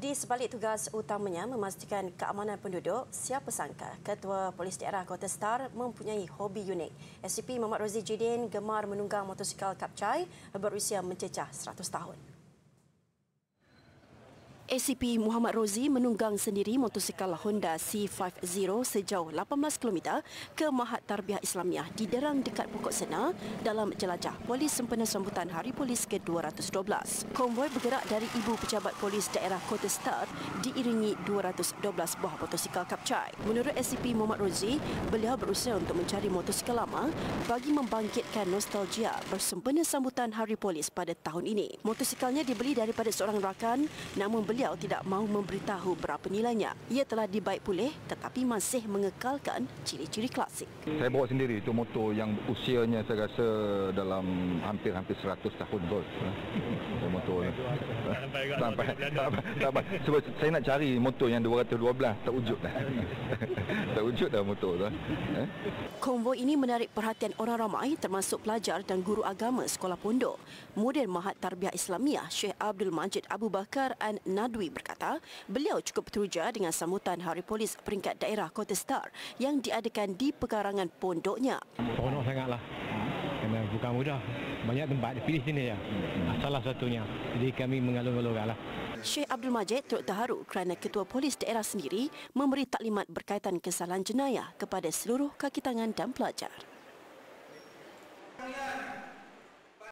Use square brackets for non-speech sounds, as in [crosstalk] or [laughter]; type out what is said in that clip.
Di sebalik tugas utamanya memastikan keamanan penduduk, siapa sangka Ketua Polis Daerah Kota Star mempunyai hobi unik. SCP Muhammad Rozi Jidin gemar menunggang motosikal kapcai berusia mencecah 100 tahun. ACP Muhammad Rozi menunggang sendiri motosikal Honda C50 sejauh 18 km ke Mahat Tarbiyah Islamiah di Derang dekat Pokok Sena dalam jelajah polis sempena sambutan Hari Polis ke-212. Konvoi bergerak dari Ibu Pejabat Polis Daerah Kota Star diiringi 212 buah motosikal kapcai. Menurut ACP Muhammad Rozi, beliau berusaha untuk mencari motosikal lama bagi membangkitkan nostalgia bersempena sambutan Hari Polis pada tahun ini. Motosikalnya dibeli daripada seorang rakan namun beliau beliau tidak mahu memberitahu berapa nilainya. Ia telah dibaik pulih tetapi masih mengekalkan ciri-ciri klasik. Saya bawa sendiri itu motor yang usianya saya rasa dalam hampir-hampir 100 tahun kot. [laughs] Itu motor ni. Sampai, sampai, sampai, sebab saya nak cari motor yang 212 tak wujud dah. [laughs] tak wujud dah motor tu. Eh? Konvoi ini menarik perhatian orang ramai termasuk pelajar dan guru agama sekolah pondok. Mudir Mahat Tarbiyah Islamiah Syekh Abdul Majid Abu Bakar and Nad Nadwi berkata, beliau cukup teruja dengan sambutan Hari Polis peringkat daerah Kota Star yang diadakan di pekarangan pondoknya. Seronok sangatlah. Memang bukan mudah. Banyak tempat pilih sini ya. Salah satunya. Jadi kami mengalung-alungkanlah. Syekh Abdul Majid turut terharu kerana Ketua Polis daerah sendiri memberi taklimat berkaitan kesalahan jenayah kepada seluruh kaki tangan dan pelajar.